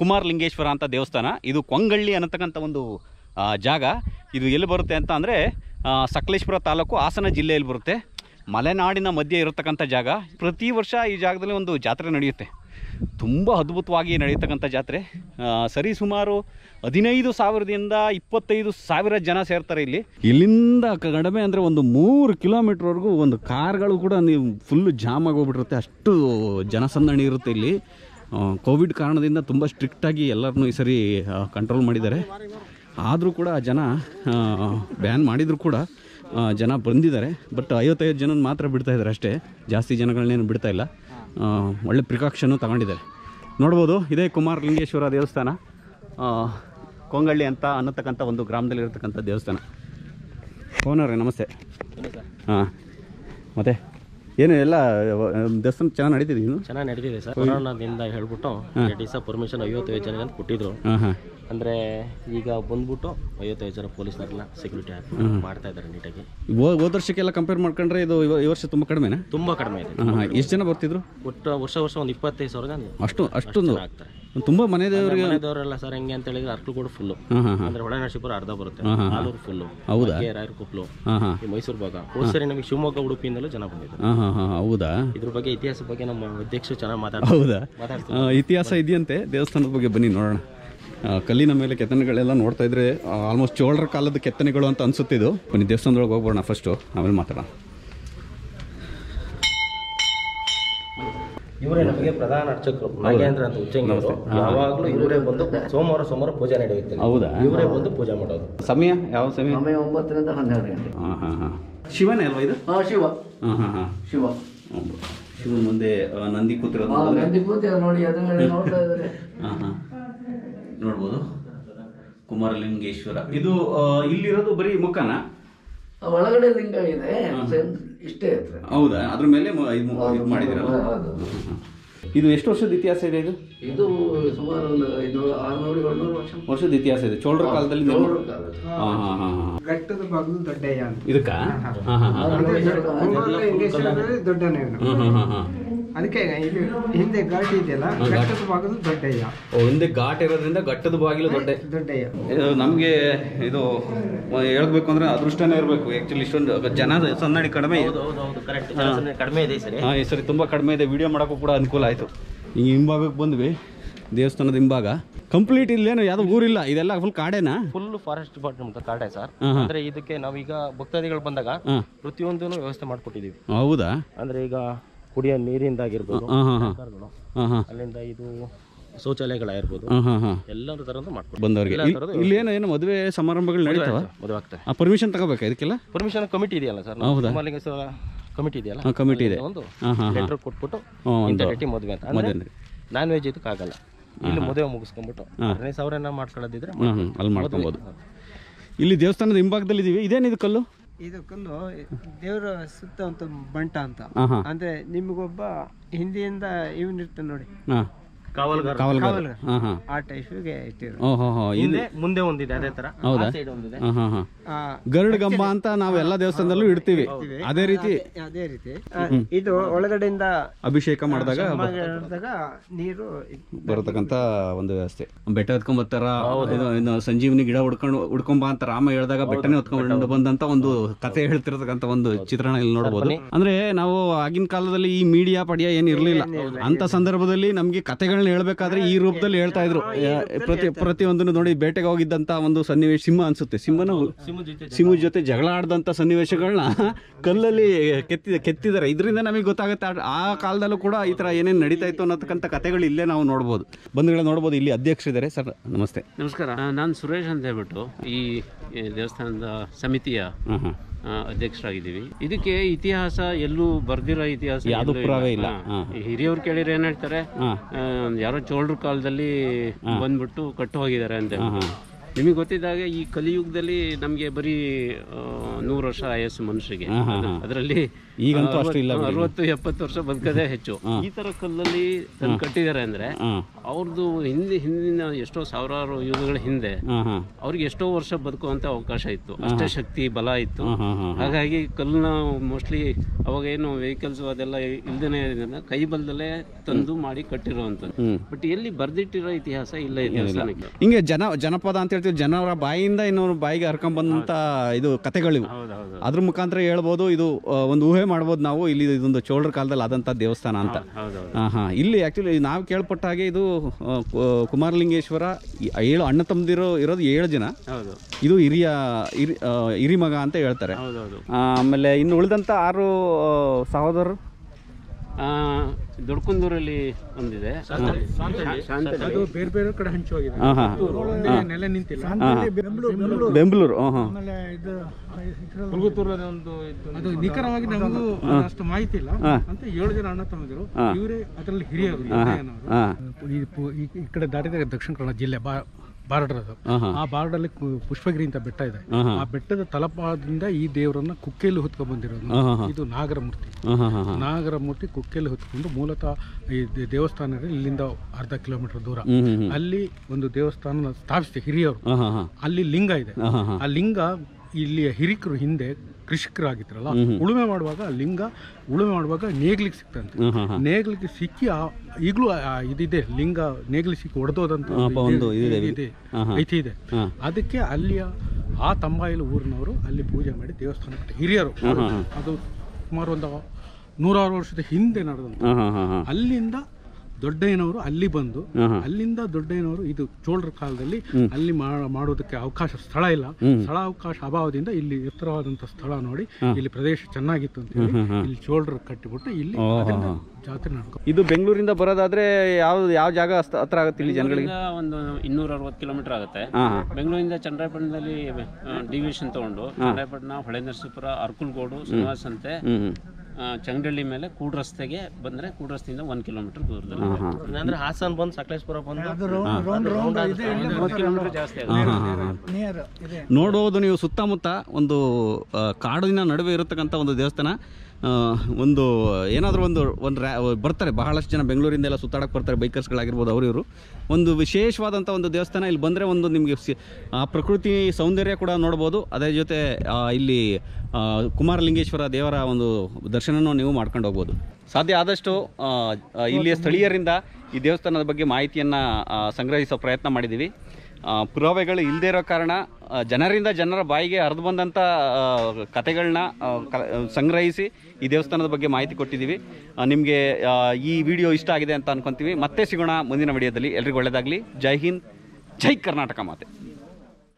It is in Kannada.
ಕುಮಾರಲಿಂಗೇಶ್ವರ ಅಂತ ದೇವಸ್ಥಾನ. ಇದು ಕೊಂಗಳ್ಳಿ ಅನ್ನತಕ್ಕಂಥ ಒಂದು ಜಾಗ. ಇದು ಎಲ್ಲಿ ಬರುತ್ತೆ ಅಂತ ಅಂದರೆ ಸಕಲೇಶ್ಪುರ ತಾಲೂಕು ಹಾಸನ ಜಿಲ್ಲೆಯಲ್ಲಿ ಬರುತ್ತೆ. ಮಲೆನಾಡಿನ ಮಧ್ಯೆ ಇರತಕ್ಕಂಥ ಜಾಗ. ಪ್ರತಿ ವರ್ಷ ಈ ಜಾಗದಲ್ಲಿ ಒಂದು ಜಾತ್ರೆ ನಡೆಯುತ್ತೆ. ತುಂಬ ಅದ್ಭುತವಾಗಿ ನಡೆಯತಕ್ಕಂಥ ಜಾತ್ರೆ. ಸರಿ ಸುಮಾರು ಹದಿನೈದು ಸಾವಿರದಿಂದ ಇಪ್ಪತ್ತೈದು ಸಾವಿರ ಜನ ಸೇರ್ತಾರೆ ಇಲ್ಲಿ. ಇಲ್ಲಿಂದ ಕಡಿಮೆ ಅಂದರೆ ಒಂದು ಮೂರು ಕಿಲೋಮೀಟ್ರ್ವರೆಗೂ ಒಂದು ಕಾರ್ಗಳು ಕೂಡ ನೀವು ಫುಲ್ಲು ಜಾಮ್ ಆಗೋಗ್ಬಿಟ್ಟಿರುತ್ತೆ ಅಷ್ಟು ಜನಸಂದಣಿ ಇರುತ್ತೆ ಇಲ್ಲಿ. ಕೋವಿಡ್ ಕಾರಣದಿಂದ ತುಂಬ ಸ್ಟ್ರಿಕ್ಟಾಗಿ ಎಲ್ಲರನ್ನೂ ಈ ಸರಿ ಕಂಟ್ರೋಲ್ ಮಾಡಿದ್ದಾರೆ. ಆದರೂ ಕೂಡ ಜನ ಬ್ಯಾನ್ ಮಾಡಿದರೂ ಕೂಡ ಜನ ಬಂದಿದ್ದಾರೆ. ಬಟ್ ಐವತ್ತೈದು ಜನ ಮಾತ್ರ ಬಿಡ್ತಾ ಇದ್ದಾರೆ ಅಷ್ಟೇ. ಜಾಸ್ತಿ ಜನಗಳನ್ನೇನು ಬಿಡ್ತಾ ಇಲ್ಲ. ಒಳ್ಳೆ ಪ್ರಿಕಾಕ್ಷನ್ನು ತಗೊಂಡಿದ್ದಾರೆ. ನೋಡ್ಬೋದು ಇದೇ ಕುಮಾರಲಿಂಗೇಶ್ವರ ದೇವಸ್ಥಾನ. ಆ, ಕೊಂಗಳ್ಳಿ ಅಂತ ಅನ್ನತಕ್ಕಂಥ ಒಂದು ಗ್ರಾಮದಲ್ಲಿ ಇರತಕ್ಕಂಥ ದೇವಸ್ಥಾನ ಓನರೇ ನಮಸ್ತೆ. ಹಾಂ. ಮತ್ತೆ? ಏನು ಎಲ್ಲ ದೇವಸ್ಥಾನ ಚೆನ್ನಾಗಿ ನಡೀತಿದೆ ಇನ್ನು? ಚೆನ್ನಾಗಿ ನಡೀತಿದೆ ಸರ್. ಕೊರೋನಾದಿಂದ ಹೇಳ್ಬಿಟ್ಟು ಎರಡು ದಿವಸ ಪರ್ಮಿಷನ್ ಐವತ್ತೈದು ಜನ ಕೊಟ್ಟಿದ್ರು. ಹಾಂ ಹಾಂ. ಅಂದ್ರೆ ಈಗ ಬಂದ್ಬಿಟ್ಟು ಐವತ್ತೈದು ಜನ ಪೊಲೀಸ್ನವ್ರನ್ನ ಸೆಕ್ಯೂರಿಟಿ ಆಗಿ ಮಾಡ್ತಾ ಇದ್ದಾರೆ ನೀಟಾಗಿ. ಹೋದ ವರ್ಷಕ್ಕೆಲ್ಲ ಕಂಪೇರ್ ಮಾಡ್ಕೊಂಡ್ರೆ ಇದು ಈ ವರ್ಷ ತುಂಬ ಕಡಿಮೆನಾ? ತುಂಬಾ ಕಡಿಮೆ ಇದೆ. ಎಷ್ಟು ಜನ ಬರ್ತಿದ್ರು? ಒಟ್ಟು ವರ್ಷ ವರ್ಷ ಒಂದು ಇಪ್ಪತ್ತೈದು ಸಾವಿರ ಜನ ಅಷ್ಟು ಅಷ್ಟೊಂದು ಆಗ್ತಾರೆ. ತುಂಬ ಮನೆ ದೇವರಿಗೆ ಮನೆದವರೆಲ್ಲ ಸರ್ ಹೆಂಗೆ ಅಂತ ಹೇಳಿದ್ರೆ ಕೂಡ ಫುಲ್ಲು ಫುಲ್ ಅಂದ್ರೆ ಹೊಳೆನರಸೀಪುರ ಅರ್ಧ ಬರುತ್ತೆ. ಆಲೂರು ಫುಲ್ಲು ಹೌದಾ? ರಾಯರ ಕುಪ್ಲು ಮೈಸೂರು ಭಾಗ. ಸರಿ ನಮಗೆ ಶಿವಮೊಗ್ಗ ಉಡುಪಿಯಿಂದಲೂ ಜನ ಬಂದಿದ್ರು. ಹೌದಾ? ಇದ್ರ ಬಗ್ಗೆ ಇತಿಹಾಸ ಬಗ್ಗೆ ನಮ್ಮ ಅಧ್ಯಕ್ಷರು ಚೆನ್ನಾಗಿ ಮಾತಾಡ್ತಾರೆ. ಹೌದಾ? ಇತಿಹಾಸ ಇದೆಯಂತೆ? ದೇವಸ್ಥಾನದ ಬಗ್ಗೆ ಬನ್ನಿ ನೋಡೋಣ. ಕಲ್ಲಿನ ಮೇಲೆ ಕೆತ್ತನೆಗಳೆಲ್ಲ ನೋಡ್ತಾ ಇದ್ರೆ ಆಲ್ಮೋಸ್ಟ್ ಚೋಳರ ಕಾಲದ ಕೆತ್ತನೆಗಳು ಅಂತ ಅನ್ಸುತ್ತೆ ಇದು. ಬನ್ನಿ ದೇವಸ್ಥಾನದೊಳಗೆ ಹೋಗ್ಬೋಣ ಫಸ್ಟು ಆಮೇಲೆ ಮಾತಾಡೋಣ. ಇವರೇ ನಮಗೆ ಪ್ರಧಾನ ಅರ್ಚಕರು ನಾಗೇಂದ್ರ ಅಂತ ಉಚ್ಚಂಗಿಯವರು ಯಾವಾಗಲೂ ಇವರೇ ಬಂದು ಸೋಮವಾರ ಸೋಮವಾರ ಪೂಜೆ ನಡೆಯುತ್ತೆ. ಹೌದಾ? ಇವರೇ ಬಂದು ಪೂಜೆ ಮಾಡೋದು. ಸಮಯ? ಯಾವ ಸಮಯ? ಸಮಯ ಒಂಬತ್ತರಿಂದ ಹನ್ನೆರಡು ಗಂಟೆ. ಹಾಂ ಹಾಂ ಹಾಂ. ಶಿವನೇ ಅಲ್ವಾ ಇದು? ಹಾ ಶಿವ. ಹಾಂ ಹಾಂ ಹಾಂ. ಶಿವ. ಶಿವನ ಮುಂದೆ ನಂದಿ ಕೂತಿರೋದು ನಂದಿ ಗಂಡಿ ಕೂತಿ ನೋಡಿ ಅದನ್ನ ನೋಡ್ತಾ ಇದ್ದಾರೆ. ಹಾಂ ಹಾಂ. ನೋಡ್ಬೋದು. ಕುಮಾರಲಿಂಗೇಶ್ವರ. ಇದು ಇಲ್ಲಿರೋದು ಬರೀ ಮುಖನ? ಆ ಒಳಗಡೆ ಲಿಂಗ ಇದೆ ಇಷ್ಟೇ ಹೌದಾ? ಅದ್ರ ಮೇಲೆ ಇದು ಮಾಡಿದಿರಲ್ಲ ಹೌದು. ಇದು ಎಷ್ಟು ವರ್ಷದ ಇತಿಹಾಸ ಇದೆ ಇದು? ಇದು ಸುಮಾರು ಒಂದು ಐನೂರು ಆರ್ನೂರು ಏಳ್ನೂರು ವರ್ಷ. ವರ್ಷದ ಇತಿಹಾಸ ಇದೆ. ಚೋಳರ ಕಾಲದಲ್ಲಿ ಚೋಳರ ಕಾಲದ. ಹಾ ಹಾ ಹಾ ಹಾ. ಘಟ್ಟದ ಬಾಗಿಲು ದೊಡ್ಡಯ್ಯ ಅಂತ. ಇದಕ್ಕ? ಹಾ ಹಾ. ಹಾ ಕುಮಾರಲಿಂಗೇಶ್ವರದಲ್ಲಿ ದೊಡ್ಡನೇವನು ಹಾ ಹಾ ಹಾ ಹಾ ಅದಕ್ಕೆ ಹಿಂದೆ ಘಾಟ್ ಇದೆಯಲ್ಲ ಘಟ್ಟದ ಬಾಗಿಲು ದೊಡ್ಡಯ್ಯ. ಓ ಹಿಂದೆ ಘಾಟ್ ಇರೋದ್ರಿಂದ ಘಟ್ಟದ ಬಾಗಿಲು ದೊಡ್ಡ ದೊಡ್ಡಯ್ಯ. ಇದು ನಮಗೆ ಇದು ಹೇಳ್ಬೇಕು ಅಂದ್ರೆ ಅದೃಷ್ಟನೇ ಇರಬೇಕು. ಆಕ್ಚುಲಿ ಇಷ್ಟೊಂದು ಜನ ಸನ್ನಡಿ ಕಡಿಮೆ ಇದೆ. ಹೌದು ಹೌದು ಹೌದು ಕರೆಕ್ಟ್ ಕಡಿಮೆ ಇದೆ ಸರಿ. ಹಾಂ ಈ ಸರಿ ತುಂಬಾ ಕಡಿಮೆ ಇದೆ. ವಿಡಿಯೋ ಮಾಡೋಕ್ಕೂ ಕೂಡ ಅನುಕೂಲ ಆಯ್ತು. ಈ ಹಿಂಭಾಗಕ್ಕೆ ಬಂದ್ವಿ. ದೇವಸ್ಥಾನದ ಹಿಂಭಾಗ. ಕಂಪ್ಲೀಟ್ ಇಲ್ಲೇನು ಯಾವ್ದು ಊರಿಲ್ಲ. ಇದೆಲ್ಲ ಫುಲ್ ಕಾಡೇನಾ? ಫುಲ್ ಫಾರೆಸ್ಟ್ ಡಿಪಾರ್ಟ್ಮೆಂಟ್ ಕಾಡೆ ಸರ್. ಅಂದ್ರೆ ಇದಕ್ಕೆ ನಾವೀಗ ಭಕ್ತಾದಿಗಳು ಬಂದಾಗ ಪ್ರತಿಯೊಂದು ಪ್ರತಿಯೊಂದನ್ನು ವ್ಯವಸ್ಥೆ ಮಾಡ್ಕೊಟ್ಟಿದೀವಿ ಹೌದಾ? ಅಂದ್ರೆ ಈಗ ಕುಡಿಯೋ ನೀರಿಂದಾಗಿರ್ಬೋದು ಅಲ್ಲಿಂದ ಇದು ಶೌಚಾಲಯಗಳಾಗಿರ್ಬೋದು ಎಲ್ಲರೂ ತರದ್ದು ಮಾಡ್ಕೊಡ್ತೀವಿ ಬಂದವ್ರಿಗೆ. ಇಲ್ಲಿ ಏನು ಏನು ಮದುವೆ ಸಮಾರಂಭಗಳು ನಡೀತಾವ? ಮದುವೆ ಪರ್ಮಿಷನ್ ತಗೋಬೇಕಾ ಇದಕ್ಕೆಲ್ಲ? ಪರ್ಮಿಷನ್ ಕಮಿಟಿ ಇದೆಯಲ್ಲ ಸರ್? ಹೌದಾ? ಕಮಿಟಿ ಇದೆಯಲ್ಲ? ಕಮಿಟಿ ಇದೆ. ಒಂದು ಲೆಟರ್ ಕೊಟ್ಬಿಟ್ಟು ಇಂಥ ಡೇಟಿ ಮದುವೆ ಅಂತ. ಅಂದ್ರೆ ನಾನ್ ವೆಜ್ ಇದಕ್ಕಾಗಲ್ಲ ಇಲ್ಲಿ ಮದುವೆ ಮುಗಿಸ್ಕೊಂಡ್ಬಿಟ್ಟು ಹದಿನೈದು ಸಾವಿರ ಮಾಡ್ಕೊಳ್ಳೋದಿದ್ರೆ ಅಲ್ಲಿ ಮಾಡ್ಕೊಬೋದು. ಇಲ್ಲಿ ದೇವಸ್ಥಾನದ ಹಿಂಭಾಗದಲ್ಲಿ ಇದೀವಿ ಇದೇನಿದು ಕಲ್ಲು? ಇದು ಕಲ್ಲು ದೇವರ ಸುತ್ತ ಒಂದು ಬಂಟ ಅಂತ. ಅಂದ್ರೆ ನಿಮಗೊಬ್ಬ ಹಿಂದಿಯಿಂದ ಇವನಿರ್ತಾನೆ ನೋಡಿ. ಕಾವಲ್ಗಾರ. ಕಾವಲ್ಗಾರ. ಹಾಂ ಹಾಂ. ಆ ಟೈಪ್ಗೆ ಇಟ್ಟಿರು ಓ ಹೋ ಹೋ ಇದು ಹಿಂದೆ ಮುಂದೆ ಒಂದಿದೆ ಅದೇ ತರ. ಹೌದಾ? ಸೈಡ್ ಒಂದಿದೆ. ಹಾಂ ಹಾಂ ಹಾಂ. ಆ, ಗರುಡ್ ಗಂಬ ಅಂತ ನಾವು ಎಲ್ಲಾ ದೇವಸ್ಥಾನದಲ್ಲೂ ಇಡ್ತೀವಿ. ಅದೇ ರೀತಿ. ಅದೇ ರೀತಿ. ಆ, ಇದು ಒಳಗಡೆಯಿಂದ ಅಭಿಷೇಕ ಮಾಡಿದಾಗ ನೀರು ಬರತಕ್ಕಂತ ಒಂದು ವ್ಯವಸ್ಥೆ. ಬೆಟ್ಟ ಹೊತ್ಕೊಂಡ್ ಬರ್ತಾರ? ಇದು ಇನ್ನು ಸಂಜೀವನಿ ಗಿಡ ಹುಡ್ಕೊಂಡು ಹುಡ್ಕೊಂಬ ಅಂತ ರಾಮ ಹೇಳಿದಾಗ ಬೆಟ್ಟನೆ ಹೊತ್ಕೊಂಡು ಬಂದಂತ ಒಂದು ಕತೆ ಹೇಳ್ತಿರತಕ್ಕಂತ ಒಂದು ಚಿತ್ರಣ ಇಲ್ಲಿ ನೋಡಬಹುದು ಅಂದ್ರೆ ನಾವು ಆಗಿನ ಕಾಲದಲ್ಲಿ ಈ ಮೀಡಿಯಾ ಪಡಿಯ ಏನ್ ಇರ್ಲಿಲ್ಲ. ಅಂತ ಸಂದರ್ಭದಲ್ಲಿ ನಮ್ಗೆ ಕತೆಗಳನ್ನ ಹೇಳ್ಬೇಕಾದ್ರೆ ಈ ರೂಪದಲ್ಲಿ ಹೇಳ್ತಾ ಇದ್ರು. ಪ್ರತಿ ಪ್ರತಿಯೊಂದನ್ನು ನೋಡಿ ಬೇಟೆಗೆ ಹೋಗಿದ್ದಂತ ಒಂದು ಸನ್ನಿವೇಶ ಸಿಂಹ ಅನ್ಸುತ್ತೆ. ಸಿಂಹನ ಸಿಂಹ ಜೊತೆ ಜಗಳ. ಆಡಿದಂತ ಸನ್ನಿವೇಶಗಳನ್ನ ಕಲ್ಲಲ್ಲಿ ಕೆತ್ತಿದ ಕೆತ್ತಿದ್ದಾರೆ. ಇದರಿಂದ ನಮಗೆ ಗೊತ್ತಾಗುತ್ತೆ. ಆ- ಆ ಕಾಲದಲ್ಲೂ ಕೂಡ ಈ ತರ ಏನೇನು ನಡೀತಾ ಇತ್ತು ಅನ್ನೋತಕ್ಕಂಥ ಕಥೆಗಳು ಇಲ್ಲೇ ನಾವು ನೋಡ್ಬೋದು. ಬಂಧುಗಳೇ ನೋಡ್ಬೋದು. ಇಲ್ಲಿ ಅಧ್ಯಕ್ಷ ಅಧ್ಯಕ್ಷರಿದ್ದಾರೆ. ಸರ್ ನಮಸ್ತೆ. ನಮಸ್ಕಾರ. ನಾನು ಸುರೇಶ್ ಅಂತ ಹೇಳ್ಬಿಟ್ಟು ಈ ದೇವಸ್ಥಾನದ ಸಮಿತಿಯ ಹಾಂ ಹಾಂ ಆ, ಅಧ್ಯಕ್ಷರಾಗಿದ್ದೀವಿ. ಇದಕ್ಕೆ ಇತಿಹಾಸ ಎಲ್ಲೂ ಬರ್ದಿರೋ ಇತಿಹಾಸ ಯಾವ್ದು ಪುರಾವೆ ಇಲ್ಲ. ಹಿರಿಯವ್ರು ಕೇಳಿದ್ರೆ ಏನ್ ಹೇಳ್ತಾರೆ? ಯಾರೋ ಚೋಳರ ಕಾಲದಲ್ಲಿ ಬಂದ್ಬಿಟ್ಟು ಕಟ್ಟು ಹೋಗಿದ್ದಾರೆ ಅಂತ ನಿಮಗೆ ಗೊತ್ತಿದ್ದಾಗ ಈ ಕಲಿಯುಗದಲ್ಲಿ ನಮಗೆ ಬರೀ ನೂರು ವರ್ಷ ಆಯಸ್ಸು ಮನುಷ್ಯರಿಗೆ. ಅದರಲ್ಲಿ ಈಗಂತೂ ಅಷ್ಟು ಇಲ್ಲ ಬಿಡಿ. ಅರವತ್ತು ಎಪ್ಪತ್ತು ವರ್ಷ ಬದುಕದೇ ಹೆಚ್ಚು. ಈ ತರ ಕಲ್ಲಲ್ಲಿ ತಂದು ಕಟ್ಟಿದ್ದಾರೆ ಅಂದ್ರೆ ಅವ್ರದ್ದು ಹಿಂದೆ ಹಿಂದಿನ ಎಷ್ಟೋ ಸಾವಿರಾರು ಯುಗಗಳ ಹಿಂದೆ ಅವ್ರಿಗೆ ಎಷ್ಟೋ ವರ್ಷ ಬದುಕುವಂತ ಅವಕಾಶ ಇತ್ತು. ಅಷ್ಟೇ ಶಕ್ತಿ ಬಲ ಇತ್ತು. ಹಾಗಾಗಿ ಕಲ್ಲನ್ನ ಮೋಸ್ಟ್ಲಿ ಅವಾಗ ಏನು ವೆಹಿಕಲ್ಸ್ ಅದೆಲ್ಲ ಇಲ್ದೇನೆ ಇರೋದ್ರಿಂದ ಕೈ ಬಲದಲ್ಲೇ ತಂದು ಮಾಡಿ ಕಟ್ಟಿರುವಂಥದ್ದು. ಬಟ್ ಎಲ್ಲಿ ಬರ್ದಿಟ್ಟಿರೋ ಇತಿಹಾಸ ಇಲ್ಲ ದೇವಸ್ಥಾನಕ್ಕೆ. ಹಿಂಗೆ ಜನ ಜನಪದ ಅಂತ ಹೇಳ್ತೀವಿ ಜನರ ಬಾಯಿಂದ ಇನ್ನೊಂದು ಬಾಯಿಗೆ ಹರ್ಕೊಂಬಂದಂಥ ಇದು ಕಥೆಗಳಿವೆ. ಅದ್ರ ಮುಖಾಂತರ ಹೇಳ್ಬೋದು ಇದು ಒಂದು ಊಹೆ ಮಾಡ್ಬೋದು ನಾವು ಇಲ್ಲಿ ಇದೊಂದು ಚೋಳರ ಕಾಲದಲ್ಲಿ ಆದಂಥ ದೇವಸ್ಥಾನ ಅಂತ. ಹಾಂ ಇಲ್ಲಿ ಆಕ್ಚುಲಿ ನಾವು ಕೇಳ್ಪಟ್ಟ ಹಾಗೆ ಇದು ಕುಮಾರಲಿಂಗೇಶ್ವರ ಏಳು ಅಣ್ಣ ತಮ್ಮದಿರೋ ಇರೋದು ಏಳು ಜನ. ಇದು ಹಿರಿಯ ಹಿರಿ ಹಿರಿಮಗ ಅಂತ ಹೇಳ್ತಾರೆ. ಆಮೇಲೆ ಇನ್ನು ಉಳಿದಂತ ಆರು ಸಹೋದರರು ದೊಡ್ಕೊಂದೂರಲ್ಲಿ ಒಂದಿದೆ. ಶಾಂತಳ್ಳಿ. ಅದು ಬೇರೆ ಬೇರೆ ಕಡೆ ಹಂಚಿ ಹಾಂ ಹಾಂ. ನೆಲೆ ನಿಂತಿಲ್ಲ. ಬೆಂಗಳೂರು ಹಾಂ ಹಾಂ. ಆಮೇಲೆ ಇದು ಅದು ನಿಖರವಾಗಿ ನಮಗೂ ಅಷ್ಟು ಮಾಹಿತಿ ಇಲ್ಲ ಅಂತ ಏಳು ಜನ ಅಣ್ಣ ತಮ್ಮದಿರು ಇವರೇ ಅದರಲ್ಲಿ ಹಿರಿಯರು. ಹಾಂ. ಈ ಪು- ಈ ಈ ಕಡೆ ದಾಟಿದ್ರೆ ದಕ್ಷಿಣ ಕನ್ನಡ ಜಿಲ್ಲೆ ಬಾ ಬಾರ್ಡರ್ ಅದು. ಆ ಬಾರ್ಡರ್ ಅಲ್ಲಿ ಪುಷ್ಪಗಿರಿ ಅಂತ ಬೆಟ್ಟ ಇದೆ. ಆ ಬೆಟ್ಟದ ತಲಪಾದಿಂದ ಈ ದೇವರನ್ನ ಕುಕ್ಕೆಯಲ್ಲಿ ಹೊತ್ಕೊಂಡ್ ಬಂದಿರೋದು ಇದು ನಾಗರ ಮೂರ್ತಿ ನಾಗರ ಮೂರ್ತಿ ಕುಕ್ಕೆಯಲ್ಲಿ ಹೊತ್ಕೊಂಡು ಮೂಲತಃ ಈ ದೇವಸ್ಥಾನ ಇಲ್ಲಿಂದ ಅರ್ಧ ಕಿಲೋಮೀಟರ್ ದೂರ. ಅಲ್ಲಿ ಒಂದು ದೇವಸ್ಥಾನ ಸ್ಥಾಪಿಸಿದೆ ಹಿರಿಯರು. ಹಾಂ ಹಾಂ ಹಾಂ. ಅಲ್ಲಿ ಲಿಂಗ ಇದೆ. ಆ ಲಿಂಗ ಇಲ್ಲಿಯ ಹಿರಿಕರು ಹಿಂದೆ ಕೃಷಿಕರಾಗಿದ್ರಲ್ಲ ಉಳುಮೆ ಮಾಡುವಾಗ ಲಿಂಗ ಉಳುಮೆ ಮಾಡುವಾಗ ನೇಗ್ಲಿಗೆ ಸಿಕ್ತಂತೆ. ನೇಗ್ಲಿಗೆ ಸಿಕ್ಕಿ ಆ- ಈಗಲೂ ಇದಿದೆ ಲಿಂಗ ನೇಗ್ಲಿ ಸಿಕ್ಕಿ ಇದಿದೆ. ಇದೆ. ಐತಿ ಇದೆ. ಅದಕ್ಕೆ ಅಲ್ಲಿಯ ಆ ತಂಬಾಯಿಲು ಊರಿನವರು ಅಲ್ಲಿ ಪೂಜೆ ಮಾಡಿ ದೇವಸ್ಥಾನ ಹಿರಿಯರು. ಅದು ಸುಮಾರು ಒಂದು ನೂರಾರು ವರ್ಷದ ಹಿಂದೆ ನಡೆದಂತ. ಅಲ್ಲಿಂದ ದೊಡ್ಡಯ್ಯನವರು ಅಲ್ಲಿ ಬಂದು ಅಲ್ಲಿಂದ ದೊಡ್ಡಯ್ಯನವರು ಇದು ಚೋಳರ ಕಾಲದಲ್ಲಿ ಅಲ್ಲಿ ಮಾಡೋದಕ್ಕೆ ಅವಕಾಶ ಸ್ಥಳ ಇಲ್ಲ. ಸ್ಥಳ ಅವಕಾಶ ಅಭಾವದಿಂದ ಇಲ್ಲಿ ಎತ್ತರವಾದಂತ ಸ್ಥಳ ನೋಡಿ ಇಲ್ಲಿ ಪ್ರದೇಶ ಚೆನ್ನಾಗಿತ್ತು ಅಂತ ಹೇಳಿ ಇಲ್ಲಿ ಚೋಳರು ಕಟ್ಟಿಬಿಟ್ಟು ಇಲ್ಲಿ ಜಾತ್ರೆ ನಡ್ಕೊ ಇದು ಬೆಂಗಳೂರಿಂದ ಬರೋದಾದ್ರೆ ಯಾವ ಯಾವ ಜಾಗ ಹತ್ರ ಆಗುತ್ತೆ ಇಲ್ಲಿ ಜನಗಳಿಗೆ? ಒಂದು ಇನ್ನೂರ ಅರವತ್ತು ಕಿಲೋಮೀಟರ್ ಆಗುತ್ತೆ. ಬೆಂಗಳೂರಿಂದ ಚಂದ್ರಾಯಪಟ್ಟಣದಲ್ಲಿ ಡಿವಿಷನ್ ತಗೊಂಡು ಚಂದ್ರಾಯಪಟ್ಟಣ ಹೊಳೆ ನರಸೀಪುರ ಅರ್ಕುಲ್ಗೋಡು ಹ್ಞೂ ಆ, ಚಂಗಡಳ್ಳಿ ಮೇಲೆ ಕೂಡ ರಸ್ತೆಗೆ ಬಂದ್ರೆ ಕೂಡ ರಸ್ತೆಯಿಂದ ಒಂದ್ ಕಿಲೋಮೀಟರ್ ದೂರದಲ್ಲಿ ಅಂದ್ರೆ ಹಾಸನ್ ಬಂದು ಸಕಲೇಶ್ಪುರ ಬಂದು ಕಿಲೋಮೀಟರ್ ಜಾಸ್ತಿ ನೋಡೋದು ನೀವು ಸುತ್ತಮುತ್ತ ಒಂದು ಕಾಡಿನ ನಡುವೆ ಇರತಕ್ಕಂಥ ಒಂದು ದೇವಸ್ಥಾನ. ಒಂದು, ಏನಾದರೂ ಒಂದು ಒಂದು ರ್ಯಾ ಬರ್ತಾರೆ. ಬಹಳಷ್ಟು ಜನ ಬೆಂಗಳೂರಿಂದ ಎಲ್ಲ ಸುತ್ತಾಡಕ್ಕೆ ಬರ್ತಾರೆ. ಬೈಕರ್ಸ್ಗಳಾಗಿರ್ಬೋದು ಅವರು ಇವರು. ಒಂದು ವಿಶೇಷವಾದಂಥ ಒಂದು ದೇವಸ್ಥಾನ ಇಲ್ಲಿ ಬಂದರೆ ಒಂದು ನಿಮಗೆ ಆ ಪ್ರಕೃತಿ ಸೌಂದರ್ಯ ಕೂಡ ನೋಡ್ಬೋದು. ಅದೇ ಜೊತೆ ಇಲ್ಲಿ ಕುಮಾರಲಿಂಗೇಶ್ವರ ದೇವರ ಒಂದು ದರ್ಶನನೂ ನೀವು ಮಾಡ್ಕೊಂಡು ಹೋಗ್ಬೋದು. ಸಾಧ್ಯ ಆದಷ್ಟು ಇಲ್ಲಿಯ ಸ್ಥಳೀಯರಿಂದ ಈ ದೇವಸ್ಥಾನದ ಬಗ್ಗೆ ಮಾಹಿತಿಯನ್ನು ಸಂಗ್ರಹಿಸೋ ಪ್ರಯತ್ನ ಮಾಡಿದ್ದೀವಿ. ಪುರಾವೆಗಳು ಇಲ್ಲದೇ ಇರೋ ಕಾರಣ ಜನರಿಂದ ಜನರ ಬಾಯಿಗೆ ಹರಿದು ಬಂದಂಥ ಕಥೆಗಳನ್ನ ಸಂಗ್ರಹಿಸಿ ಈ ದೇವಸ್ಥಾನದ ಬಗ್ಗೆ ಮಾಹಿತಿ ಕೊಟ್ಟಿದ್ದೀವಿ. ನಿಮಗೆ ಈ ವಿಡಿಯೋ ಇಷ್ಟ ಆಗಿದೆ ಅಂತ ಅನ್ಕೊತೀವಿ. ಮತ್ತೆ ಸಿಗೋಣ ಮುಂದಿನ ವಿಡಿಯೋದಲ್ಲಿ. ಎಲ್ರಿಗೂ ಒಳ್ಳೆಯದಾಗಲಿ ಜೈ ಹಿಂದ್. ಜೈ ಕರ್ನಾಟಕ ಮಾತೆ.